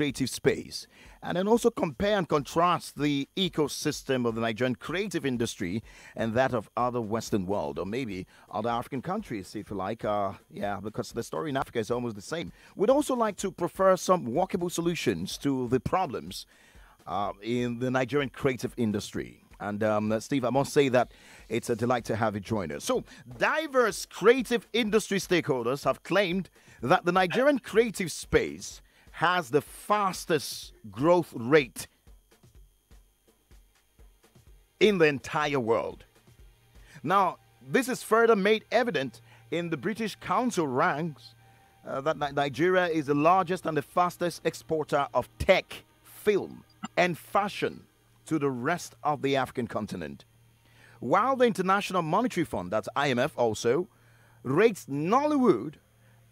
creative space and then also compare and contrast the ecosystem of the Nigerian creative industry and that of other Western world or maybe other African countries, if you like. Uh, yeah, because the story in Africa is almost the same. We'd also like to prefer some workable solutions to the problems uh, in the Nigerian creative industry. And um, Steve, I must say that it's a delight to have you join us. So, diverse creative industry stakeholders have claimed that the Nigerian creative space has the fastest growth rate in the entire world. Now, this is further made evident in the British Council ranks uh, that Nigeria is the largest and the fastest exporter of tech, film, and fashion to the rest of the African continent. While the International Monetary Fund, that's IMF also, rates Nollywood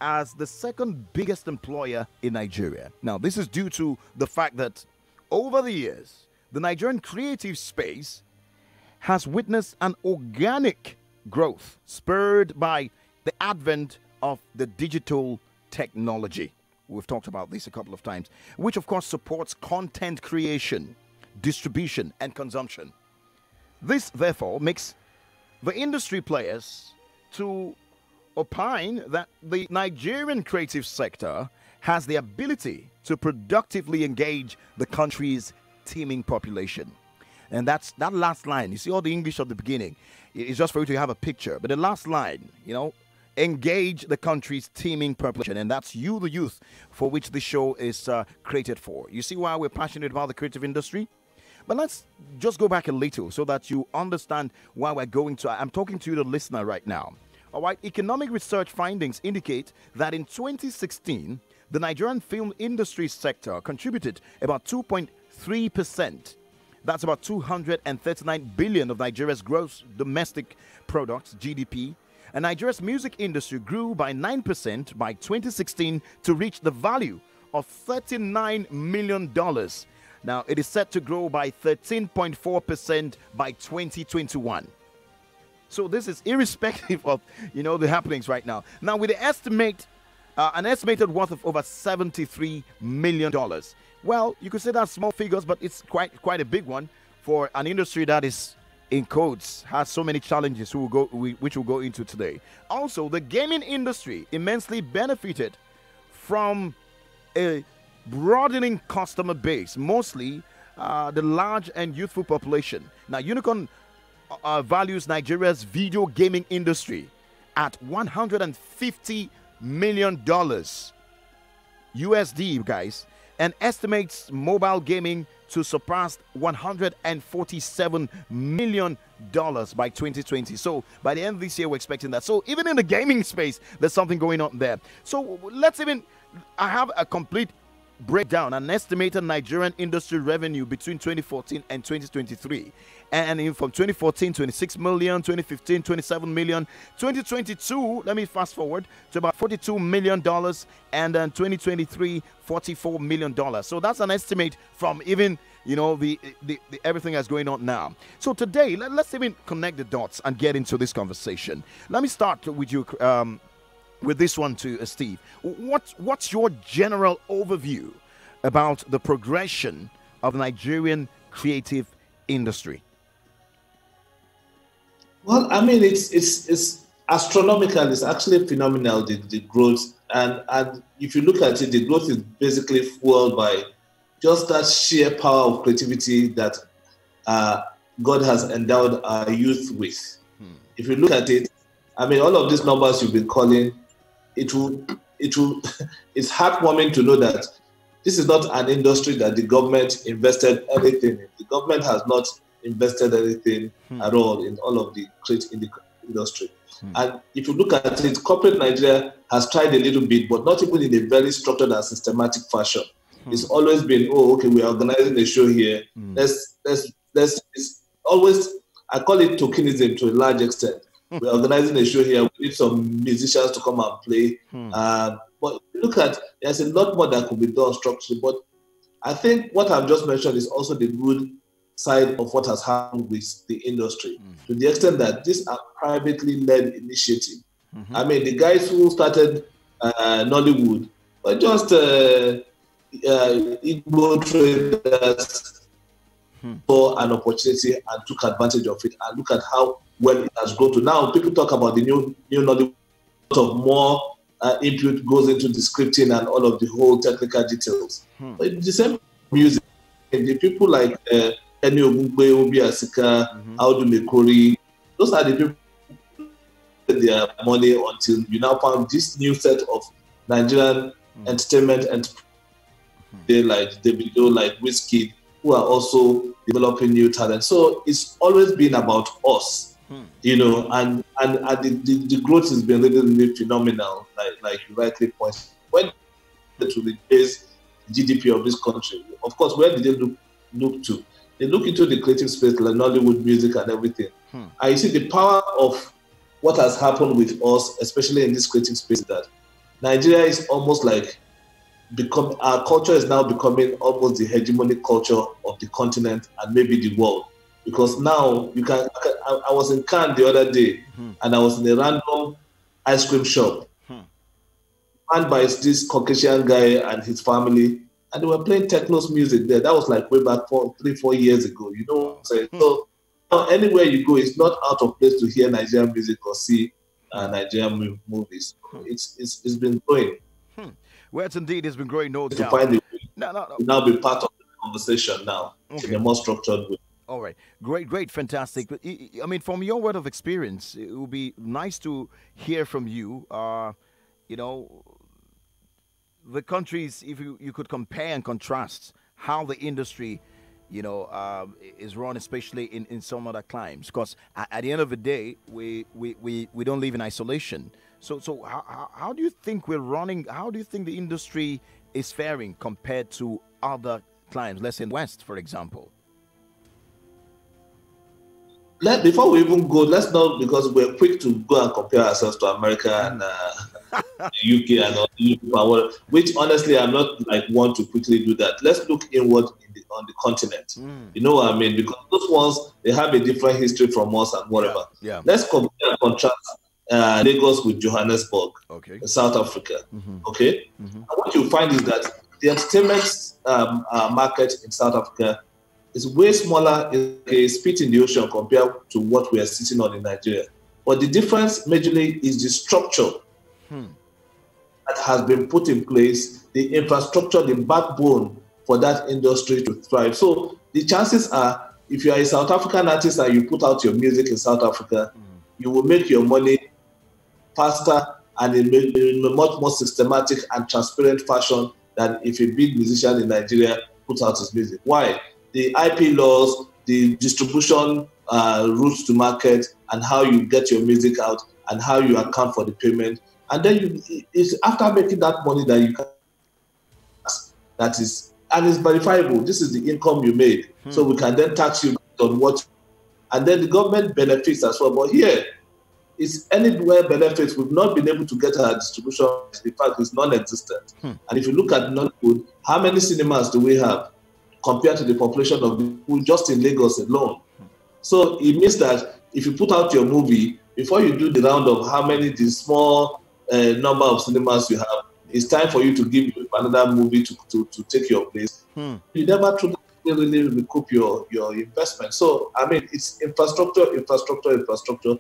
as the second biggest employer in Nigeria. Now, this is due to the fact that over the years, the Nigerian creative space has witnessed an organic growth spurred by the advent of the digital technology. We've talked about this a couple of times, which of course supports content creation, distribution, and consumption. This, therefore, makes the industry players to opine that the Nigerian creative sector has the ability to productively engage the country's teeming population. And that's that last line. You see all the English at the beginning. It's just for you to have a picture. But the last line, you know, engage the country's teeming population. And that's you, the youth, for which the show is uh, created for. You see why we're passionate about the creative industry? But let's just go back a little so that you understand why we're going to. I'm talking to you, the listener, right now. All right, economic research findings indicate that in 2016, the Nigerian film industry sector contributed about 2.3%. That's about 239 billion of Nigeria's gross domestic products, GDP. And Nigeria's music industry grew by 9% by 2016 to reach the value of $39 million. Now, it is set to grow by 13.4% by 2021. So this is irrespective of you know the happenings right now. Now with the estimate, uh, an estimated worth of over 73 million dollars. Well, you could say that's small figures, but it's quite quite a big one for an industry that is in codes has so many challenges we will go, which we'll go into today. Also, the gaming industry immensely benefited from a broadening customer base, mostly uh, the large and youthful population. Now, Unicorn uh, values Nigeria's video gaming industry at 150 million dollars USD, guys, and estimates mobile gaming to surpass 147 million dollars by 2020. So by the end of this year, we're expecting that. So even in the gaming space, there's something going on there. So let's even I have a complete breakdown an estimated Nigerian industry revenue between 2014 and 2023 and from 2014 26 million 2015 27 million 2022 let me fast forward to about 42 million dollars and then 2023 44 million dollars. So that's an estimate from even you know the, the, the, everything that's going on now. So today let, us even connect the dots and get into this conversation. Let me start with you um, with this one to uh, steve what, what's your general overview about the progression of the nigerian creative industry well, I mean, it's it's it's astronomical. It's actually phenomenal the, the growth, and and if you look at it, the growth is basically fueled by just that sheer power of creativity that uh, God has endowed our youth with. Hmm. If you look at it, I mean, all of these numbers you've been calling, it will it will it's heartwarming to know that this is not an industry that the government invested anything in. The government has not invested anything hmm. at all in all of the trade in the industry. Hmm. And if you look at it, corporate Nigeria has tried a little bit, but not even in a very structured and systematic fashion. Hmm. It's always been, oh, okay, we're organizing a show here. Hmm. Let's let's let's. It's always I call it tokenism to a large extent. Hmm. we're organizing a show here. We need some musicians to come and play. Hmm. Uh, but look at there's a lot more that could be done structurally. But I think what I've just mentioned is also the good side of what has happened with the industry mm. to the extent that these are privately led initiative. Mm-hmm. I mean, the guys who started uh, Nollywood were just uh, uh, Igbo traders hmm. saw an opportunity and took advantage of it. And look at how well it has grown to now. People talk about the new new knowledge of more uh, input goes into the scripting and all of the whole technical details. Hmm. But the same music, the people like uh, Kenny Ogungbe, Obi Asika, mm-hmm. Audu Maikori, those are the people their money until you now found this new set of Nigerian mm. entertainment and mm. they like they Davido, like Wizkid, who are also developing new talent. So it's always been about us, mm. you know, and and, and the, the, the, growth has been really, really phenomenal, like like you rightly point. When to the base GDP of this country, of course, where did they look look to? They look into the creative space, like Nollywood music and everything. Hmm. And you see the power of what has happened with us, especially in this creative space, that Nigeria is almost like become our culture is now becoming almost the hegemonic culture of the continent and maybe the world. Because now you can, I, I was in Cannes the other day hmm and I was in a random ice cream shop, hmm. run by this Caucasian guy and his family, and they were playing Tekno's music there. That was like way back four, three, four years ago. You know what I'm saying? Hmm. So anywhere you go, it's not out of place to hear Nigerian music or see uh, Nigerian movies. Hmm. It's, it's it's been growing. It's indeed it's been growing. No doubt. Find no, no, no. Now be part of the conversation now okay. in a more structured way. All right, great, great, fantastic. I mean, from your word of experience, it would be nice to hear from you. Uh, you know, the countries, if you, you could compare and contrast how the industry you know, um, is run, especially in, in some other climes. Because at, at, the end of the day, we, we, we, we don't live in isolation. So, so how, how do you think we're running? How do you think the industry is faring compared to other clients, let's say in West, for example? Let, before we even go, let's not because we're quick to go and compare ourselves to America and uh, UK and all, which honestly I'm not like one to quickly do that. Let's look inward in the, on the continent. Mm. You know what I mean? Because those ones they have a different history from us and whatever. Yeah. yeah. Let's compare and contrast uh, Lagos with Johannesburg, okay, South Africa. Mm-hmm. Okay, mm-hmm. what you find is that the entertainment um, uh, market in South Africa is way smaller, a spit in the ocean compared to what we are sitting on in Nigeria. But the difference majorly is the structure hmm. that has been put in place, the infrastructure, the backbone for that industry to thrive. So the chances are, if you are a South African artist and you put out your music in South Africa, hmm. you will make your money faster and in, in a much more systematic and transparent fashion than if a big musician in Nigeria puts out his music. Why? The IP laws, the distribution uh, routes to market, and how you get your music out, and how you account for the payment and then you it's after making that money that you can that is and it's verifiable this is the income you made hmm. so we can then tax you on what and then the government benefits as well but here it's anywhere benefits we've not been able to get our distribution in fact it's non-existent hmm. and if you look at Nollywood how many cinemas do we have compared to the population of people just in lagos alone hmm. so it means that if you put out your movie before you do the round of how many the small uh, number of cinemas you have, it's time for you to give another movie to, to, to take your place. Hmm. You never truly really recoup your, your investment. So, I mean, it's infrastructure, infrastructure, infrastructure.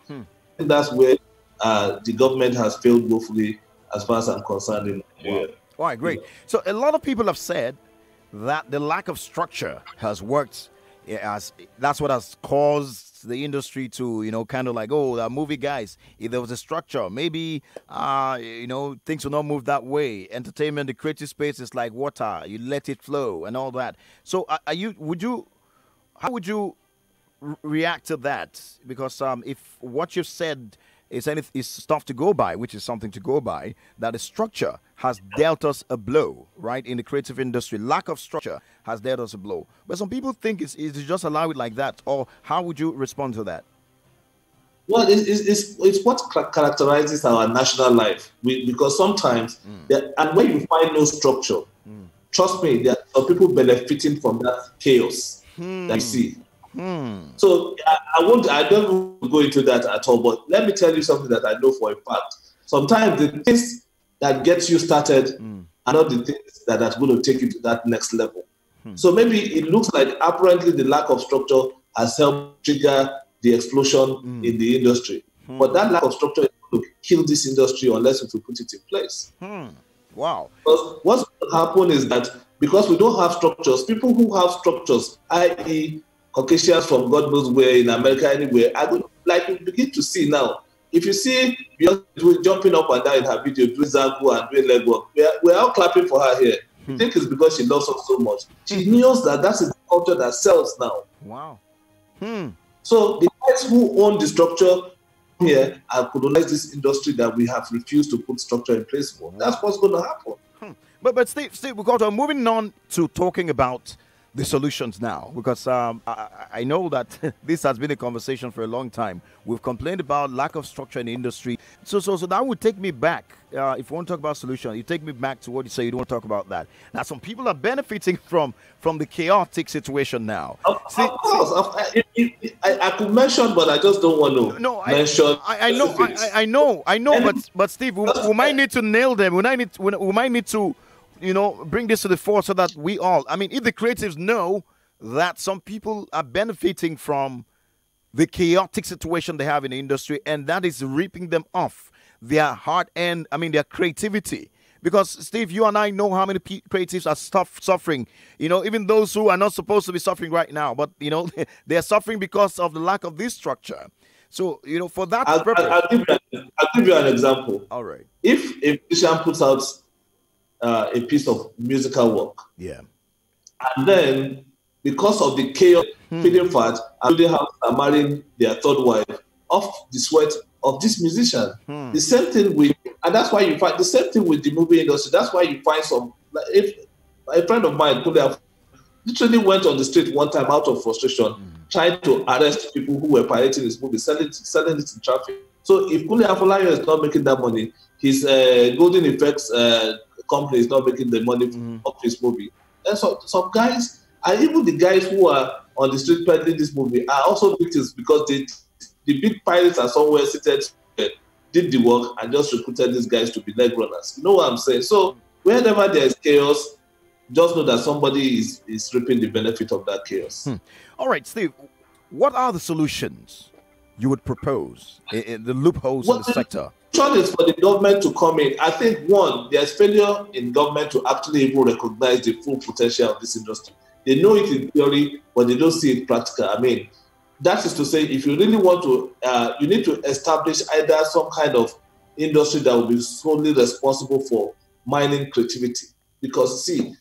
And that's where uh, the government has failed woefully, as far as I'm concerned. In Nigeria. All right, great. So, a lot of people have said that the lack of structure has worked as that's what has caused the industry to, you know, kind of like, oh, that movie guys, if there was a structure, maybe, uh, you know, things will not move that way. Entertainment, the creative space is like water, you let it flow and all that. So, are you, would you, how would you react to that? Because um, if what you've said is, any, is stuff to go by, which is something to go by, that the structure has dealt us a blow, right, in the creative industry. Lack of structure has dealt us a blow. But some people think it's, it's just allow it like that. Or how would you respond to that? Well, it's, it's, it's what characterizes our national life. We, because sometimes, mm. and when you find no structure, mm. trust me, there are people benefiting from that chaos hmm. that you see. Hmm. So I, I, won't. I don't go into that at all. But let me tell you something that I know for a fact. Sometimes the things that gets you started mm. are not the things that are going to take you to that next level. Hmm. So maybe it looks like apparently the lack of structure has helped trigger the explosion hmm. in the industry. Hmm. But that lack of structure is going to kill this industry unless we put it in place. Hmm. Wow. Because what's going to happen is that because we don't have structures, people who have structures, i.e., Caucasians from God knows where in America, anywhere, are going to, like we begin to see now. If you see Beyonce jumping up and down in her video, doing Zanku and doing leg work, we're, we're all clapping for her here. Hmm. I think it's because she loves us so much. She knows that that's the culture that sells now. Wow. Hmm. So the guys who own the structure here and colonize this industry that we have refused to put structure in place for. That's what's going to happen. Hmm. But but Steve, Steve, because I'm moving on to talking about the solutions now because um, I, I, know that this has been a conversation for a long time. We've complained about lack of structure in the industry. So, so, so that would take me back. Uh, if you want to talk about solutions, you take me back to what you say. You don't want to talk about that. Now, some people are benefiting from from the chaotic situation now. Of, see, of course, see, I, I, I, could mention, but I just don't want to no, mention. I, I know, I, know, I know, but but Steve, we, we might need to nail them. We might need, we, we might need to you know, bring this to the fore so that we all, I mean, if the creatives know that some people are benefiting from the chaotic situation they have in the industry and that is reaping them off their heart and, I mean, their creativity. Because, Steve, you and I know how many creatives are stuff, suffering. You know, even those who are not supposed to be suffering right now, but, you know, they're suffering because of the lack of this structure. So, you know, for that I'll, purpose. I'll, I'll, give, you an, I'll give you an example. All right. If a musician puts out uh, a piece of musical work. Yeah. And then, because of the chaos, hmm. feeding fat, and they have marrying their third wife off the sweat of this musician. Hmm. The same thing with, and that's why you find the same thing with the movie industry. That's why you find some. Like if a friend of mine could have literally went on the street one time out of frustration, mm. trying to arrest people who were pirating his movie, selling, selling it in traffic. So if Kunle Afolayan is not making that money, his uh, Golden Effects uh, company is not making the money mm-hmm. of this movie. And so some guys, and even the guys who are on the street peddling this movie are also victims because they, the big pirates are somewhere seated, did the work and just recruited these guys to be leg runners. You know what I'm saying? So whenever there is chaos, just know that somebody is, is reaping the benefit of that chaos. Hmm. All right, Steve, what are the solutions you would propose in, in the loopholes what in the sector? One is for the government to come in. I think one, there's failure in government to actually even recognize the full potential of this industry. They know it in theory, but they don't see it practical. I mean, that is to say, if you really want to, uh, you need to establish either some kind of industry that will be solely responsible for mining creativity. Because see,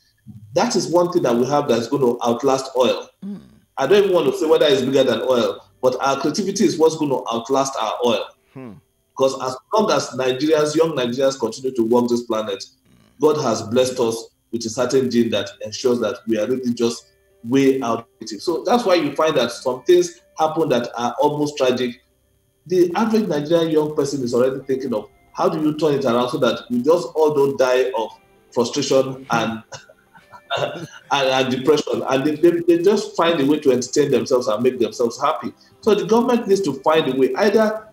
that is one thing that we have that's going to outlast oil. Mm. I don't even want to say whether it's bigger than oil, but our creativity is what's going to outlast our oil. Hmm. Because as long as Nigerians, young Nigerians, continue to walk this planet, God has blessed us with a certain gene that ensures that we are really just way out. So that's why you find that some things happen that are almost tragic. The average Nigerian young person is already thinking of how do you turn it around so that we just all don't die of frustration and and, and, depression, and they, they, they, just find a way to entertain themselves and make themselves happy. So the government needs to find a way either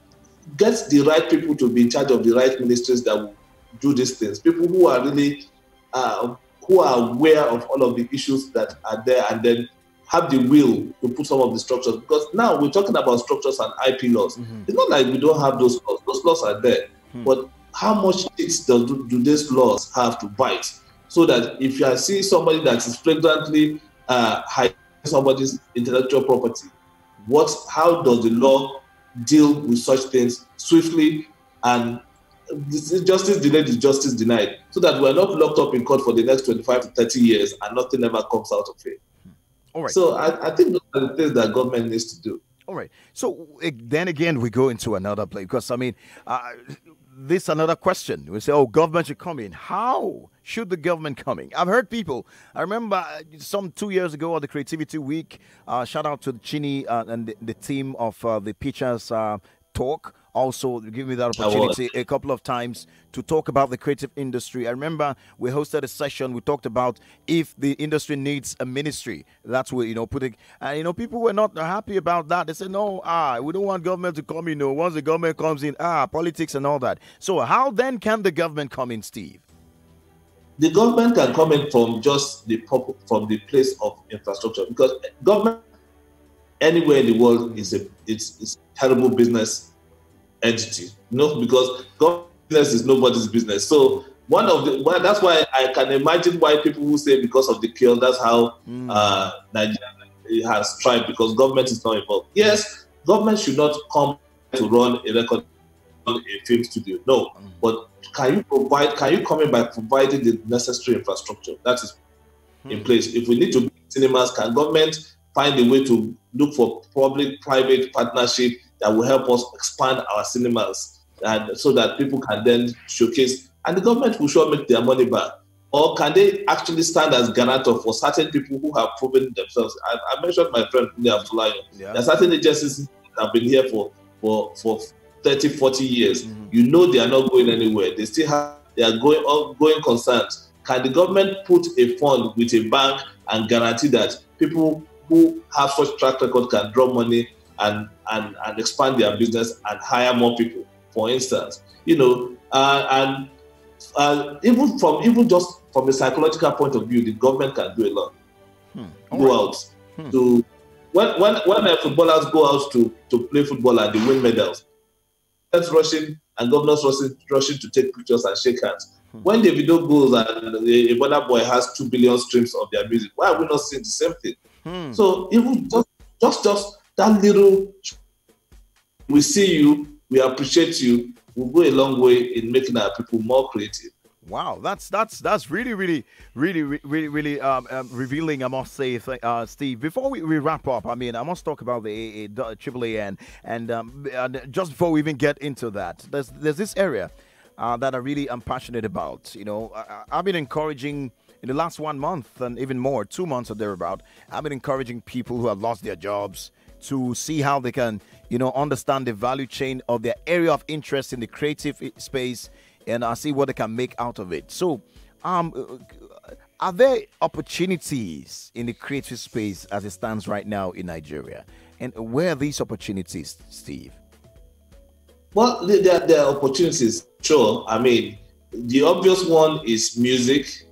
get the right people to be in charge of the right ministries that will do these things. People who are really uh, who are aware of all of the issues that are there, and then have the will to put some of the structures. Because now we're talking about structures and IP laws. Mm-hmm. It's not like we don't have those laws. Those laws are there, mm-hmm. but how much do, do these laws have to bite? So that if you are seeing somebody that is flagrantly uh, hiding somebody's intellectual property, what? How does the law deal with such things swiftly and justice delayed is justice denied so that we're not locked up in court for the next 25 to 30 years and nothing ever comes out of it. All right. So I, I think those are the things that government needs to do. All right. So eh, then again, we go into another place because I mean, uh, this another question. We say, oh, government should come in. How should the government come in? I've heard people. I remember uh, some two years ago at the Creativity Week. Uh, shout out to Chini uh, and the, the, team of uh, the Pitchers uh, Talk also give me that opportunity a couple of times to talk about the creative industry. I remember we hosted a session. We talked about if the industry needs a ministry. That's what you know putting. And you know people were not happy about that. They said no, ah, we don't want government to come in. No, once the government comes in, ah, politics and all that. So how then can the government come in, Steve? the government can come in from just the from the place of infrastructure because government anywhere in the world is a it's, it's a terrible business entity. Know, because business is nobody's business. So one of the well, that's why I can imagine why people who say because of the kill, that's how mm. uh, Nigeria has tried because government is not involved. Yes, government should not come to run a record a film studio. No, mm. but can you provide? Can you come in by providing the necessary infrastructure that is mm. in place? If we need to build cinemas, can government find a way to look for public-private partnership that will help us expand our cinemas, and so that people can then showcase, and the government will sure make their money back. Or can they actually stand as guarantor for certain people who have proven themselves? I, I mentioned my friend Abdullahi. Yeah. There are certain agencies that have been here for for for 30, 40 years. Mm-hmm. You know they are not going anywhere. They still have they are going ongoing concerns. Can the government put a fund with a bank and guarantee that people who have such track record can draw money and and, and expand their business and hire more people, for instance? You know, uh, and uh, even from even just from a psychological point of view, the government can do a lot. Hmm. Go right. out hmm. to when when when footballers go out to to play football and they win medals, that's rushing and governors rushing, rushing to take pictures and shake hands. Hmm. When the video goes and a, a Boy has two billion streams of their music, why are we not seeing the same thing? Hmm. So even just just just that little, we see you, we appreciate you, will go a long way in making our people more creative. Wow, that's that's that's really really really really really um, um, revealing. I must say, uh, Steve. Before we, we wrap up, I mean, I must talk about the Triple AN, and um, just before we even get into that, there's there's this area uh, that I really am passionate about. You know, I, I've been encouraging in the last one month and even more, two months or thereabout. I've been encouraging people who have lost their jobs to see how they can, you know, understand the value chain of their area of interest in the creative space and I see what they can make out of it. So, um, are there opportunities in the creative space as it stands right now in Nigeria? And where are these opportunities, Steve? Well, there, there are opportunities, sure. I mean, the obvious one is music.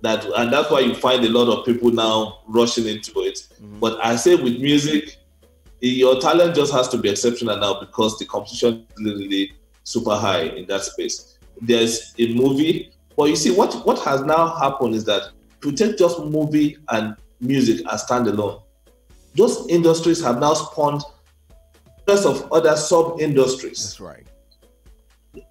That and that's why you find a lot of people now rushing into it. Mm-hmm. But I say with music, your talent just has to be exceptional now because the competition is really super high in that space there's a movie. But you see, what, what has now happened is that to take just movie and music as standalone, those industries have now spawned lots of other sub industries. That's right.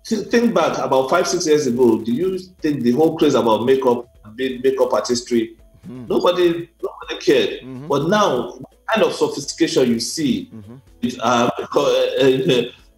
Think back about five, six years ago. Do you think the whole craze about makeup, makeup artistry, mm-hmm. nobody, nobody cared. Mm-hmm. But now, kind of sophistication you see, mm-hmm. it, uh,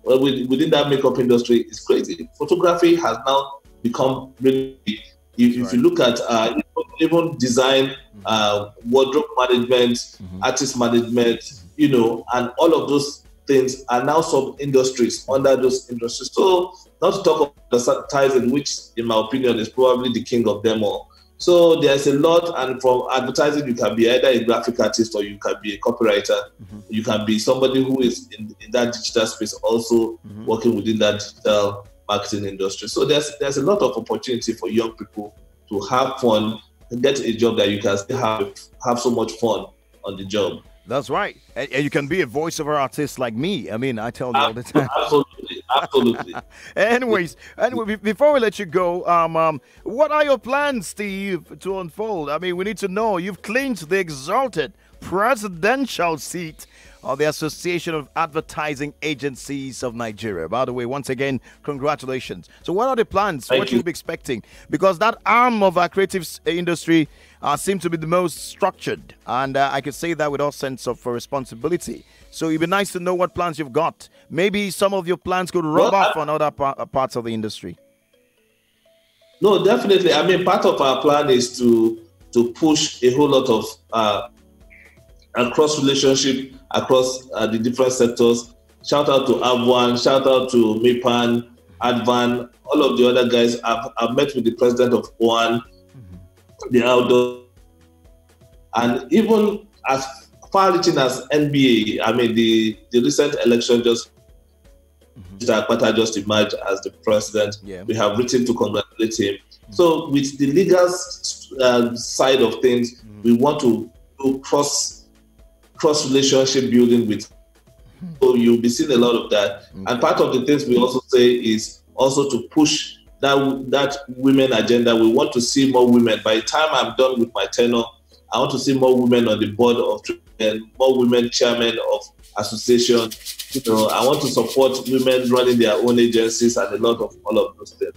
within that makeup industry is crazy. Photography has now become really if, right. if you look at uh, even design, mm-hmm. uh, wardrobe management, mm-hmm. artist management, you know, and all of those things are now sub industries under those industries. So, not to talk about the advertising, which, in my opinion, is probably the king of them all. So there's a lot, and from advertising, you can be either a graphic artist or you can be a copywriter. Mm-hmm. You can be somebody who is in, in that digital space, also mm-hmm. working within that digital marketing industry. So there's there's a lot of opportunity for young people to have fun, get a job that you can still have have so much fun on the job. That's right. And, you can be a voiceover artist like me. I mean, I tell you all the time. Absolutely. Absolutely. Anyways, anyway, before we let you go, um, um, what are your plans, Steve, to unfold? I mean, we need to know. You've clinched the exalted presidential seat of the Association of Advertising Agencies of Nigeria. By the way, once again, congratulations. So, what are the plans? Thank what you. you be expecting? Because that arm of our creative industry uh, seems to be the most structured, and uh, I could say that with all sense of responsibility. So, it'd be nice to know what plans you've got. Maybe some of your plans could rub well, off I- on other uh, parts of the industry. No, definitely. I mean, part of our plan is to to push a whole lot of uh, across relationship across uh, the different sectors. Shout out to Abwan, shout out to Mipan, Advan, all of the other guys. I've, I've met with the president of OAN. The outdoor, and even as far reaching as NBA. I mean, the, the recent election just mm-hmm. Mr. Akpata just emerged as the president. Yeah. We have written to congratulate him. Mm-hmm. So, with the legal uh, side of things, mm-hmm. we want to do cross cross relationship building with. So you'll be seeing a lot of that. And part of the things we also say is also to push that that women agenda. We want to see more women. By the time I'm done with my tenure, I want to see more women on the board of and more women chairmen of association. You know, I want to support women running their own agencies and a lot of all of those things.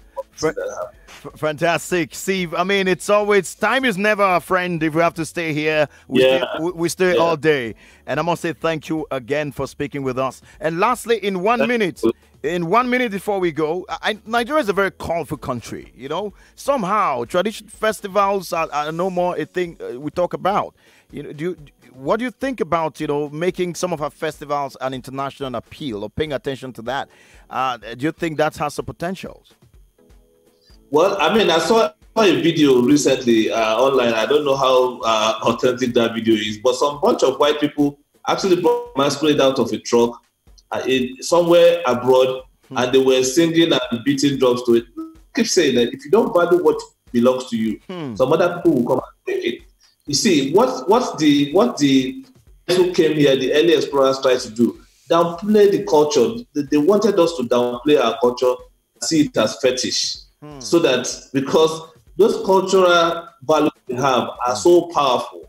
Fantastic, Steve. I mean, it's always time is never a friend. If we have to stay here, we Yeah. stay, we, we stay Yeah. all day. And I must say thank you again for speaking with us. And lastly, in one minute, in one minute before we go, I, Nigeria is a very colorful country. You know, somehow tradition festivals are, are no more a thing uh, we talk about. You know, do you, what do you think about you know making some of our festivals an international appeal or paying attention to that? Uh, do you think that has some potentials? Well, I mean, I saw a video recently uh, online. I don't know how uh, authentic that video is, but some bunch of white people actually brought masquerade out of a truck Uh, in, somewhere abroad, hmm. and they were singing and beating drums to it. I keep saying that if you don't value what belongs to you, hmm. some other people will come and take it. You see, what what the what the who came here, the early explorers tried to do, downplay the culture. They, they wanted us to downplay our culture, see it as fetish hmm. so that because those cultural values we have are so powerful,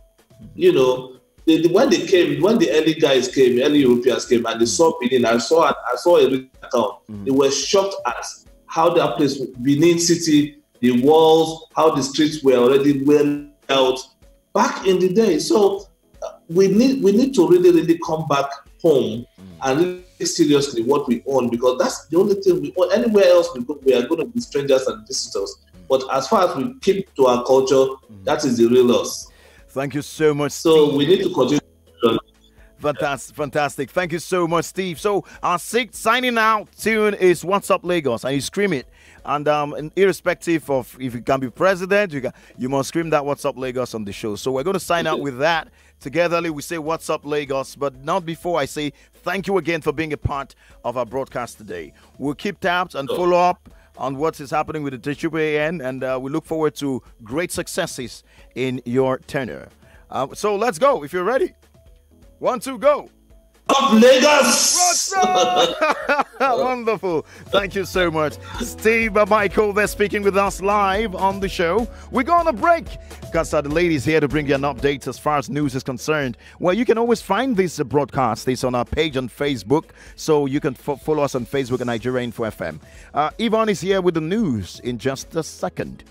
you know, they, they- when they came, when the early guys came, early Europeans came, and they mm. saw Benin, I saw, I saw a written account. Mm. They were shocked at how that place, Benin City, the walls, how the streets were already well out back in the day. So uh, we need we need to really really come back home mm. and really seriously what we own because that's the only thing we own. Anywhere else we go, we are going to be strangers and visitors. But as far as we keep to our culture, that is the real us. Thank you so much. So we need to continue. Fantastic, fantastic. Thank you so much, Steve. So our sixth signing out tune is "What's Up, Lagos," and you scream it. And um, and irrespective of if you can be president, you can you must scream that "What's Up, Lagos" on the show. So we're going to sign out with that. Togetherly, we say "What's Up, Lagos," but not before I say thank you again for being a part of our broadcast today. We'll keep tabs and follow up on what is happening with the TUPAN, and uh, we look forward to great successes in your tenure. Uh, so let's go if you're ready. One, two, go. Up Lagos! Wonderful. Thank you so much. Steve and Michael, they're speaking with us live on the show. We're going on a break because the ladies here to bring you an update as far as news is concerned. Well, you can always find this broadcast. It's on our page on Facebook. So you can fo- follow us on Facebook at Nigeria Info FM. Uh, Yvonne is here with the news in just a second.